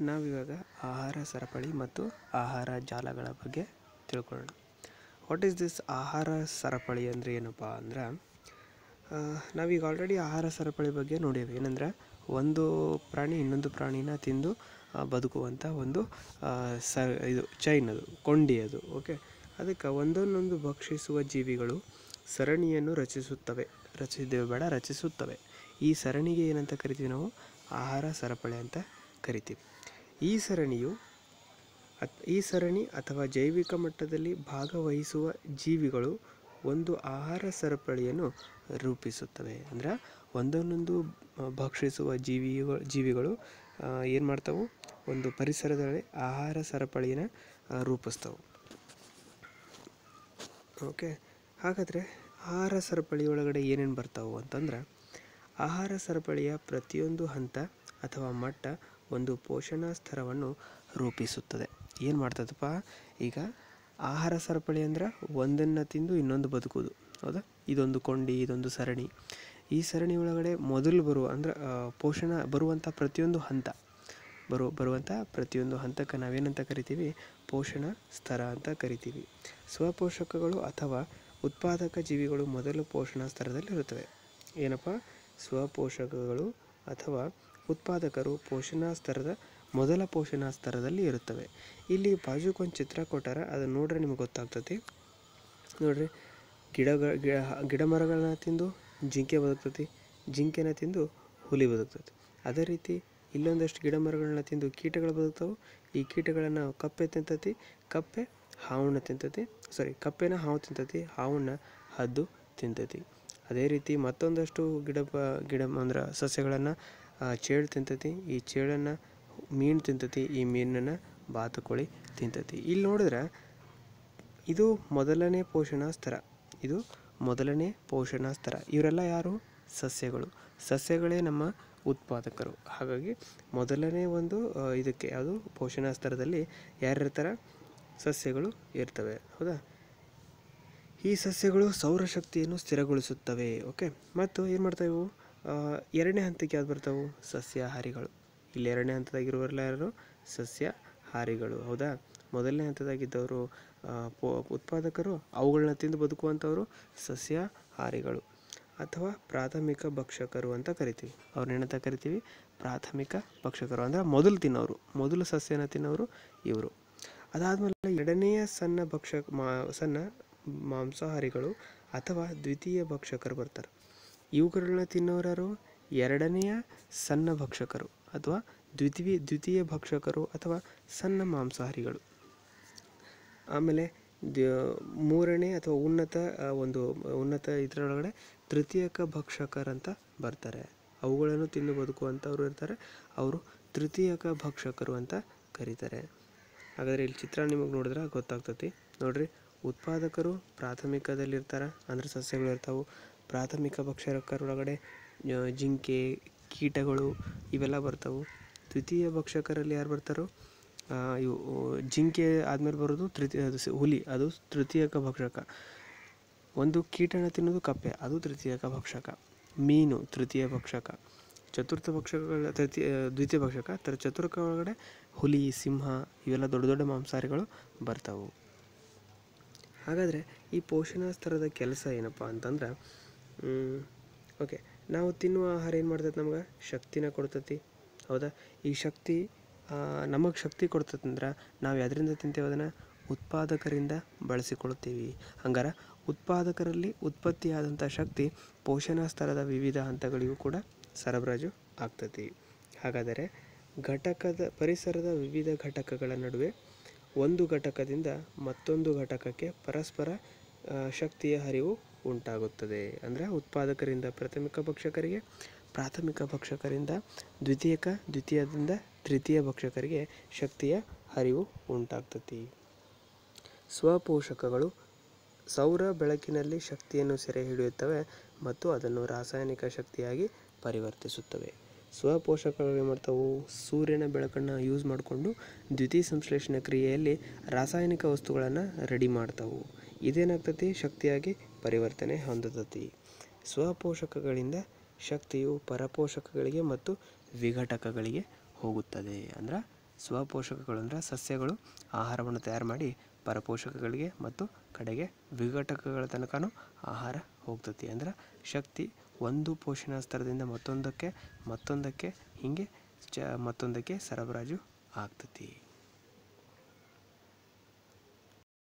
ನಾವಿವಾಗ ಆಹಾರ ಸರಪಳಿ ಮತ್ತು ಆಹಾರ ಜಾಲಗಳ ಬಗ್ಗೆ ತಿಳ್ಕೊಳ್ಳೋಣ. ವಾಟ್ ಈಸ್ ದಿಸ್ ಆಹಾರ ಸರಪಳಿ ಅಂದರೆ ಏನಪ್ಪ ಅಂದ್ರೆ ನಾವೀಗ ಆಲ್ರೆಡಿ ಆಹಾರ ಸರಪಳಿ ಬಗ್ಗೆ ನೋಡೀವಿ ಏನಂದ್ರೆ, ಒಂದು ಪ್ರಾಣಿ ಇನ್ನೊಂದು ಪ್ರಾಣಿನ ತಿಂದು ಬದುಕುವಂಥ ಒಂದು ಸ ಇದು ಚೈನ್ ಅದು ಕೊಂಡಿ ಅದು ಓಕೆ ಅದಕ್ಕೆ ಒಂದೊಂದೊಂದು ಭಕ್ಷಿಸುವ ಜೀವಿಗಳು ಸರಣಿಯನ್ನು ರಚಿಸುತ್ತವೆ. ರಚಿಸಿದ್ದೇವೆ, ಬೇಡ, ರಚಿಸುತ್ತವೆ. ಈ ಸರಣಿಗೆ ಏನಂತ ಕರಿತೀವಿ ನಾವು? ಆಹಾರ ಸರಪಳಿ ಅಂತ ಕರಿತೀವಿ. ಈ ಸರಣಿಯು ಈ ಸರಣಿ ಅಥವಾ ಜೈವಿಕ ಮಟ್ಟದಲ್ಲಿ ಭಾಗವಹಿಸುವ ಜೀವಿಗಳು ಒಂದು ಆಹಾರ ಸರಪಳಿಯನ್ನು ರೂಪಿಸುತ್ತವೆ. ಅಂದ್ರೆ ಒಂದೊಂದೊಂದು ಭಕ್ಷಿಸುವ ಜೀವಿಗಳು ಜೀವಿಗಳು ಏನು ಮಾಡ್ತಾವು? ಒಂದು ಪರಿಸರದಲ್ಲಿ ಆಹಾರ ಸರಪಳಿನ ರೂಪಿಸ್ತವು. ಓಕೆ? ಹಾಗಾದರೆ ಆಹಾರ ಸರಪಳಿ ಒಳಗಡೆ ಏನೇನು ಬರ್ತಾವು ಅಂತಂದ್ರೆ, ಆಹಾರ ಸರಪಳಿಯ ಪ್ರತಿಯೊಂದು ಹಂತ ಅಥವಾ ಮಟ್ಟ ಒಂದು ಪೋಷಣಾ ಸ್ತರವನ್ನು ರೂಪಿಸುತ್ತದೆ. ಏನು ಮಾಡ್ತದಪ್ಪ? ಈಗ ಆಹಾರ ಸರಪಳಿ ಅಂದ್ರೆ ಒಂದನ್ನು ತಿಂದು ಇನ್ನೊಂದು ಬದುಕೋದು ಹೌದಾ? ಇದೊಂದು ಕೊಂಡಿ ಇದೊಂದು ಸರಣಿ. ಈ ಸರಣಿ ಒಳಗಡೆ ಮೊದಲು ಬರುವ, ಅಂದ್ರೆ ಪೋಷಣ ಬರುವಂಥ ಪ್ರತಿಯೊಂದು ಹಂತ. ಬರು ಬರುವಂಥ ಪ್ರತಿಯೊಂದು ಹಂತಕ್ಕೆ ನಾವೇನಂತ ಕರಿತೀವಿ? ಪೋಷಣ ಸ್ತರ ಅಂತ ಕರಿತೀವಿ. ಸ್ವಪೋಷಕಗಳು ಅಥವಾ ಉತ್ಪಾದಕ ಜೀವಿಗಳು ಮೊದಲು ಪೋಷಣ ಸ್ತರದಲ್ಲಿರುತ್ತವೆ ಏನಪ್ಪ? ಸ್ವಪೋಷಕಗಳು ಅಥವಾ ಉತ್ಪಾದಕರು ಪೋಷಣಾ ಸ್ತರದ ಮೊದಲ ಪೋಷಣಾ ಸ್ತರದಲ್ಲಿ ಇರುತ್ತವೆ. ಇಲ್ಲಿ ಬಾಜುಕೊಂದು ಚಿತ್ರ ಕೊಟ್ಟಾರ ಅದನ್ನು ನೋಡ್ರೆ ನಿಮ್ಗೆ ಗೊತ್ತಾಗ್ತತಿ. ನೋಡ್ರಿ ಗಿಡ ಗಿಡ ಮರಗಳನ್ನ ತಿಂದು ಜಿಂಕೆ ಬದುಕ್ತತಿ, ಜಿಂಕೆನ ತಿಂದು ಹುಲಿ ಬದುಕ್ತತಿ. ಅದೇ ರೀತಿ ಇಲ್ಲೊಂದಷ್ಟು ಗಿಡ ಮರಗಳನ್ನ ತಿಂದು ಕೀಟಗಳು ಬದುಕ್ತಾವೆ. ಈ ಕೀಟಗಳನ್ನು ಕಪ್ಪೆ ತಿಂತತಿ, ಕಪ್ಪೆ ಹಾವನ್ನ ತಿಂತತಿ ಸಾರಿ ಕಪ್ಪೆನ ಹಾವು ತಿಂತತಿ ಹಾವನ್ನ ಹದ್ದು ತಿಂತತಿ. ಅದೇ ರೀತಿ ಮತ್ತೊಂದಷ್ಟು ಗಿಡ ಗಿಡ, ಅಂದ್ರೆ ಸಸ್ಯಗಳನ್ನು ಚೇಳು ತಿಂತತಿ ಈ ಚೇಳನ್ನು ಮೀನು ತಿಂತತಿ ಈ ಮೀನನ್ನು ಬಾತುಕೋಳಿ ತಿಂತತಿ. ಇಲ್ಲಿ ನೋಡಿದ್ರೆ ಇದು ಮೊದಲನೇ ಪೋಷಣಾ ಸ್ತರ ಇದು ಮೊದಲನೇ ಪೋಷಣಾ ಸ್ತರ ಇವರೆಲ್ಲ ಯಾರು? ಸಸ್ಯಗಳು. ಸಸ್ಯಗಳೇ ನಮ್ಮ ಉತ್ಪಾದಕರು. ಹಾಗಾಗಿ ಮೊದಲನೇ ಒಂದು ಇದಕ್ಕೆ ಯಾವುದು? ಪೋಷಣಾ ಸ್ತರದಲ್ಲಿ ಯಾರಿರ್ತಾರೆ? ಸಸ್ಯಗಳು ಇರ್ತವೆ. ಹೌದಾ? ಈ ಸಸ್ಯಗಳು ಸೌರಶಕ್ತಿಯನ್ನು ಸ್ಥಿರಗೊಳಿಸುತ್ತವೆ. ಓಕೆ? ಮತ್ತು ಏನು ಮಾಡ್ತಾ ಇವು? ಆ, ಎರಡನೇ ಹಂತಕ್ಕೆ ಯಾವ್ದು ಬರ್ತಾವೆ? ಸಸ್ಯಾಹಾರಿಗಳು. ಇಲ್ಲಿ ಎರಡನೇ ಹಂತದಾಗಿರುವವರೆಲ್ಲ ಯಾರು? ಸಸ್ಯಾಹಾರಿಗಳು. ಹೌದಾ? ಮೊದಲನೇ ಹಂತದಾಗಿದ್ದವರು ಪೋ, ಉತ್ಪಾದಕರು ಅವುಗಳನ್ನ ತಿಂದು ಬದುಕುವಂಥವರು ಸಸ್ಯಾಹಾರಿಗಳು. ಅಥವಾ ಪ್ರಾಥಮಿಕ ಭಕ್ಷಕರು ಅಂತ ಕರಿತೀವಿ. ಅವ್ರನ್ನೇನಂತ ಕರಿತೀವಿ? ಪ್ರಾಥಮಿಕ ಭಕ್ಷಕರು. ಅಂದರೆ ಮೊದಲು ತಿನ್ನೋರು. ಮೊದಲು ಸಸ್ಯನ ತಿನ್ನೋರು ಇವರು. ಅದಾದಮೇಲೆ ಎರಡನೆಯ ಸಣ್ಣ ಭಕ್ಷಕ ಮಾ, ಸಣ್ಣ ಮಾಂಸಾಹಾರಿಗಳು ಅಥವಾ ದ್ವಿತೀಯ ಭಕ್ಷಕರು ಬರ್ತಾರೆ. ಇವುಗಳನ್ನ ತಿನ್ನೋರು ಎರಡನೆಯ ಸಣ್ಣ ಭಕ್ಷಕರು ಅಥವಾ ದ್ವಿತೀಯ ದ್ವಿತೀಯ ಭಕ್ಷಕರು ಅಥವಾ ಸಣ್ಣ ಮಾಂಸಾಹಾರಿಗಳು. ಆಮೇಲೆ ಮೂರನೇ ಅಥವಾ ಉನ್ನತ ಒಂದು, ಉನ್ನತ ಇದರೊಳಗಡೆ ತೃತೀಯಕ ಭಕ್ಷಕರಂತ ಬರ್ತಾರೆ. ಅವುಗಳನ್ನು ತಿಂದು ಬದುಕುವಂಥವ್ರು ಇರ್ತಾರೆ. ಅವರು ತೃತೀಯಕ ಭಕ್ಷಕರು ಅಂತ ಕರೀತಾರೆ. ಹಾಗಾದರೆ ಇಲ್ಲಿ ಚಿತ್ರ ನಿಮಗೆ ನೋಡಿದ್ರೆ ಗೊತ್ತಾಗ್ತತಿ. ನೋಡಿರಿ, ಉತ್ಪಾದಕರು ಪ್ರಾಥಮಿಕದಲ್ಲಿರ್ತಾರೆ, ಅಂದರೆ ಸಸ್ಯಗಳು ಇರ್ತಾವೆ ಪ್ರಾಥಮಿಕ ಭಕ್ಷಕರೊಳಗಡೆ ಜಿಂಕೆ, ಕೀಟಗಳು ಇವೆಲ್ಲ ಬರ್ತವೆ. ದ್ವಿತೀಯ ಭಕ್ಷಕರಲ್ಲಿ ಯಾರು ಬರ್ತಾರೋ ಇವು ಜಿಂಕೆ ಆದಮೇಲೆ ಬರೋದು ತೃತೀಯ ಹುಲಿ, ಅದು ತೃತೀಯಕ ಭಕ್ಷಕ. ಒಂದು ಕೀಟನ ತಿನ್ನೋದು ಕಪ್ಪೆ, ಅದು ತೃತೀಯಕ ಭಕ್ಷಕ. ಮೀನು ತೃತೀಯ ಭಕ್ಷಕ. ಚತುರ್ಥ ಭಕ್ಷಕಗಳ ತೃತೀಯ ದ್ವಿತೀಯ ಭಕ್ಷಕ, ತರ ಚತುರ್ಕ ಒಳಗಡೆ ಹುಲಿ, ಸಿಂಹ, ಇವೆಲ್ಲ ದೊಡ್ಡ ದೊಡ್ಡ ಮಾಂಸಾಹಾರಿಗಳು ಬರ್ತಾವು. ಹಾಗಾದರೆ ಈ ಪೋಷಣಾ ಸ್ತರದ ಕೆಲಸ ಏನಪ್ಪ ಅಂತಂದ್ರೆ ಓಕೆ ನಾವು ತಿನ್ನುವ ಆಹಾರ ಏನು ಮಾಡ್ತೈತೆ ನಮ್ಗೆ? ಶಕ್ತಿನ ಕೊಡ್ತತಿ. ಹೌದಾ? ಈ ಶಕ್ತಿ ನಮಗೆ ಶಕ್ತಿ ಕೊಡ್ತತಂದ್ರೆ ನಾವು ಯಾವ್ದರಿಂದ ತಿಂತೇವೆ ಅದನ್ನು? ಉತ್ಪಾದಕರಿಂದ ಬಳಸಿಕೊಳ್ತೀವಿ. ಹಂಗಾರೆ ಉತ್ಪಾದಕರಲ್ಲಿ ಉತ್ಪತ್ತಿಯಾದಂಥ ಶಕ್ತಿ ಪೋಷಣಾ ಸ್ತರದ ವಿವಿಧ ಹಂತಗಳಿಗೂ ಕೂಡ ಸರಬರಾಜು ಆಗ್ತತಿ. ಹಾಗಾದರೆ ಘಟಕದ, ಪರಿಸರದ ವಿವಿಧ ಘಟಕಗಳ ನಡುವೆ ಒಂದು ಘಟಕದಿಂದ ಮತ್ತೊಂದು ಘಟಕಕ್ಕೆ ಪರಸ್ಪರ ಶಕ್ತಿಯ ಹರಿವು ಉಂಟಾಗುತ್ತದೆ. ಅಂದರೆ ಉತ್ಪಾದಕರಿಂದ ಪ್ರಾಥಮಿಕ ಭಕ್ಷಕರಿಗೆ, ಪ್ರಾಥಮಿಕ ಭಕ್ಷಕರಿಂದ ದ್ವಿತೀಯಕ, ದ್ವಿತೀಯದಿಂದ ತೃತೀಯ ಭಕ್ಷಕರಿಗೆ ಶಕ್ತಿಯ ಹರಿವು ಉಂಟಾಗ್ತತಿ. ಸ್ವಪೋಷಕಗಳು ಸೌರ ಬೆಳಕಿನಲ್ಲಿ ಶಕ್ತಿಯನ್ನು ಸೆರೆ ಹಿಡಿಯುತ್ತವೆ ಮತ್ತು ಅದನ್ನು ರಾಸಾಯನಿಕ ಶಕ್ತಿಯಾಗಿ ಪರಿವರ್ತಿಸುತ್ತವೆ. ಸ್ವಪೋಷಕಗಳು ಏನು ಮಾಡ್ತಾವು ಸೂರ್ಯನ ಬೆಳಕನ್ನು ಯೂಸ್ ಮಾಡಿಕೊಂಡು ದ್ವಿತೀಯ ಸಂಶ್ಲೇಷಣ ಕ್ರಿಯೆಯಲ್ಲಿ ರಾಸಾಯನಿಕ ವಸ್ತುಗಳನ್ನು ರೆಡಿ ಮಾಡ್ತಾವು. ಇದೇನಾಗ್ತತಿ ಶಕ್ತಿಯಾಗಿ ಪರಿವರ್ತನೆ ಹೊಂದತತಿ. ಸ್ವಪೋಷಕಗಳಿಂದ ಶಕ್ತಿಯು ಪರಪೋಷಕಗಳಿಗೆ ಮತ್ತು ವಿಘಟಕಗಳಿಗೆ ಹೋಗುತ್ತದೆ. ಅಂದ್ರೆ ಸ್ವಪೋಷಕಗಳು ಅಂದ್ರೆ ಸಸ್ಯಗಳು, ಆಹಾರವನ್ನು ತಯಾರು ಮಾಡಿ ಪರಪೋಷಕಗಳಿಗೆ ಮತ್ತು ಕಡೆಗೆ ವಿಘಟಕಗಳ ತನಕನೂ ಆಹಾರ ಹೋಗ್ತತಿ. ಅಂದ್ರೆ ಶಕ್ತಿ ಒಂದು ಪೋಷಣ ಸ್ತರದಿಂದ ಮತ್ತೊಂದಕ್ಕೆ ಮತ್ತೊಂದಕ್ಕೆ ಹೀಗೆ ಚ ಮತ್ತೊಂದಕ್ಕೆ ಸರಬರಾಜು ಆಗ್ತತಿ.